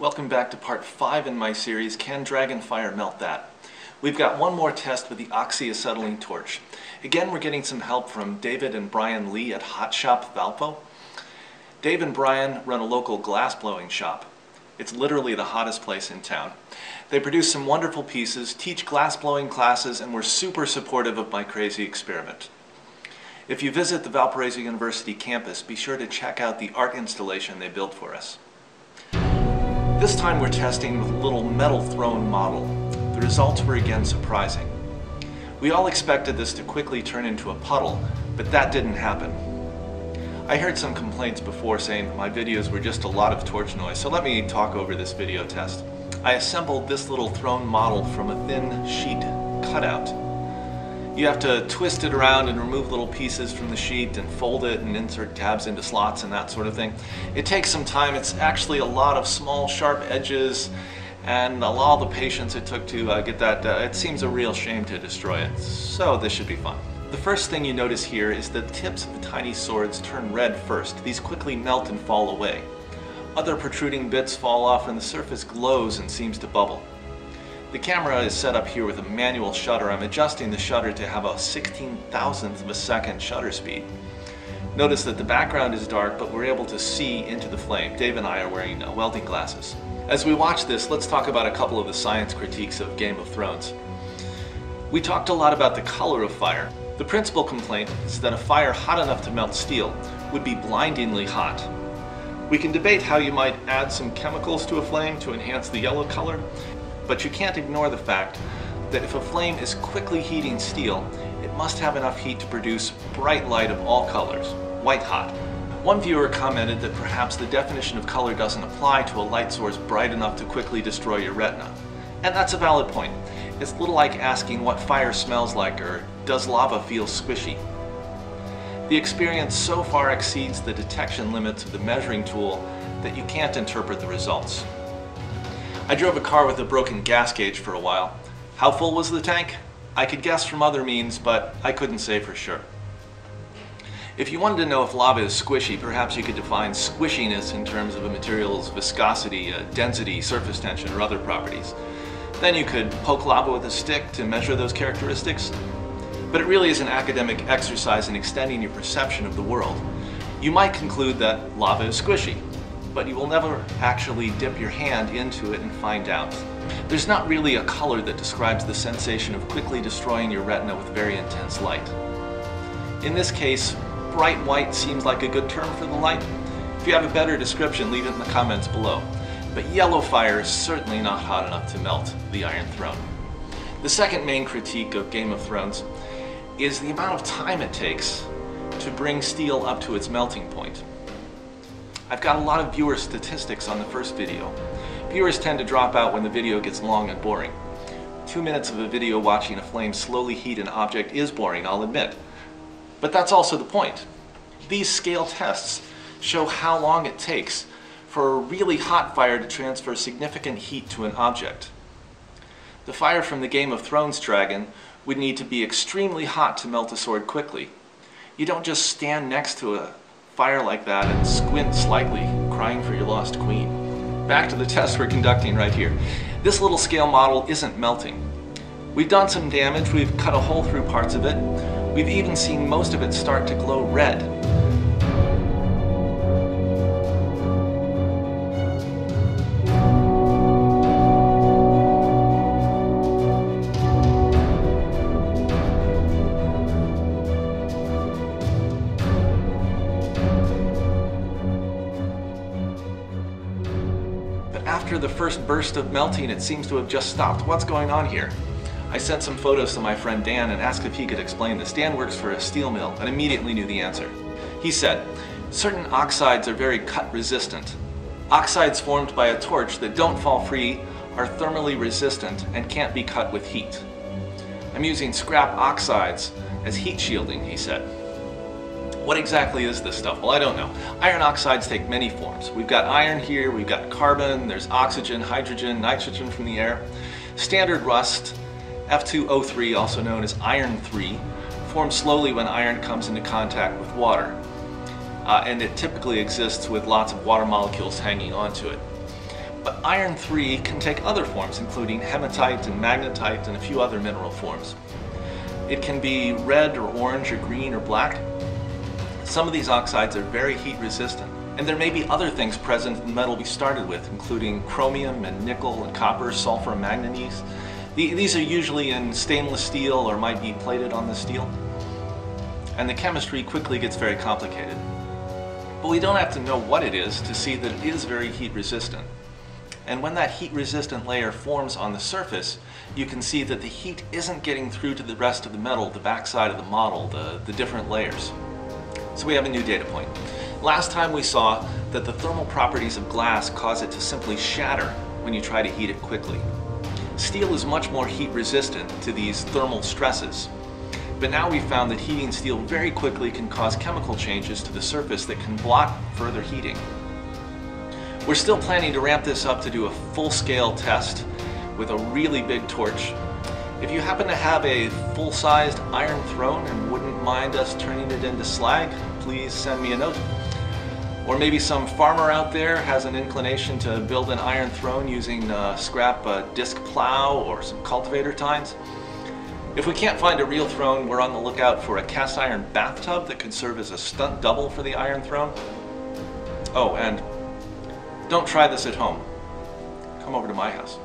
Welcome back to part 5 in my series, Can Dragon Fire Melt That? We've got one more test with the oxyacetylene torch. Again, we're getting some help from David and Bryan Lee at Hot Shop Valpo. Dave and Bryan run a local glass blowing shop. It's literally the hottest place in town. They produce some wonderful pieces, teach glass blowing classes, and were super supportive of my crazy experiment. If you visit the Valparaiso University campus, be sure to check out the art installation they built for us. This time we're testing with a little metal throne model. The results were again surprising. We all expected this to quickly turn into a puddle, but that didn't happen. I heard some complaints before saying that my videos were just a lot of torch noise, so let me talk over this video test. I assembled this little throne model from a thin sheet cutout you have to twist it around and remove little pieces from the sheet and fold it and insert tabs into slots and that sort of thing. It takes some time. It's actually a lot of small sharp edges and a lot of the patience it took to uh, get that, uh, it seems a real shame to destroy it. So this should be fun. The first thing you notice here is the tips of the tiny swords turn red first. These quickly melt and fall away. Other protruding bits fall off and the surface glows and seems to bubble. The camera is set up here with a manual shutter. I'm adjusting the shutter to have a 16 thousandth of a second shutter speed. Notice that the background is dark, but we're able to see into the flame. Dave and I are wearing uh, welding glasses. As we watch this, let's talk about a couple of the science critiques of Game of Thrones. We talked a lot about the color of fire. The principal complaint is that a fire hot enough to melt steel would be blindingly hot. We can debate how you might add some chemicals to a flame to enhance the yellow color, but you can't ignore the fact that if a flame is quickly heating steel, it must have enough heat to produce bright light of all colors, white hot. One viewer commented that perhaps the definition of color doesn't apply to a light source bright enough to quickly destroy your retina. And that's a valid point. It's a little like asking what fire smells like or does lava feel squishy. The experience so far exceeds the detection limits of the measuring tool that you can't interpret the results. I drove a car with a broken gas gauge for a while. How full was the tank? I could guess from other means, but I couldn't say for sure. If you wanted to know if lava is squishy, perhaps you could define squishiness in terms of a material's viscosity, uh, density, surface tension, or other properties. Then you could poke lava with a stick to measure those characteristics. But it really is an academic exercise in extending your perception of the world. You might conclude that lava is squishy, but you will never actually dip your hand into it and find out. There's not really a color that describes the sensation of quickly destroying your retina with very intense light. In this case, bright white seems like a good term for the light. If you have a better description, leave it in the comments below. But yellow fire is certainly not hot enough to melt the Iron Throne. The second main critique of Game of Thrones is the amount of time it takes to bring steel up to its melting point. I've got a lot of viewer statistics on the first video. Viewers tend to drop out when the video gets long and boring. Two minutes of a video watching a flame slowly heat an object is boring, I'll admit. But that's also the point. These scale tests show how long it takes for a really hot fire to transfer significant heat to an object. The fire from the Game of Thrones dragon would need to be extremely hot to melt a sword quickly. You don't just stand next to a fire like that and squint slightly, crying for your lost queen. Back to the test we're conducting right here. This little scale model isn't melting. We've done some damage, we've cut a hole through parts of it, we've even seen most of it start to glow red. After the first burst of melting, it seems to have just stopped. What's going on here? I sent some photos to my friend Dan and asked if he could explain this. Dan works for a steel mill and immediately knew the answer. He said, certain oxides are very cut resistant. Oxides formed by a torch that don't fall free are thermally resistant and can't be cut with heat. I'm using scrap oxides as heat shielding, he said. What exactly is this stuff? Well, I don't know. Iron oxides take many forms. We've got iron here, we've got carbon, there's oxygen, hydrogen, nitrogen from the air. Standard rust, F2O3, also known as iron 3, forms slowly when iron comes into contact with water. Uh, and it typically exists with lots of water molecules hanging onto it. But iron 3 can take other forms, including hematite and magnetite and a few other mineral forms. It can be red or orange or green or black. Some of these oxides are very heat resistant. And there may be other things present in the metal we started with, including chromium and nickel and copper, sulfur, and manganese. These are usually in stainless steel or might be plated on the steel. And the chemistry quickly gets very complicated. But we don't have to know what it is to see that it is very heat resistant. And when that heat resistant layer forms on the surface, you can see that the heat isn't getting through to the rest of the metal, the backside of the model, the, the different layers. So we have a new data point. Last time we saw that the thermal properties of glass cause it to simply shatter when you try to heat it quickly. Steel is much more heat resistant to these thermal stresses. But now we've found that heating steel very quickly can cause chemical changes to the surface that can block further heating. We're still planning to ramp this up to do a full-scale test with a really big torch. If you happen to have a full-sized iron throne and wouldn't mind us turning it into slag, please send me a note. Or maybe some farmer out there has an inclination to build an iron throne using uh, scrap uh, disc plow or some cultivator tines. If we can't find a real throne, we're on the lookout for a cast iron bathtub that could serve as a stunt double for the iron throne. Oh, and don't try this at home. Come over to my house.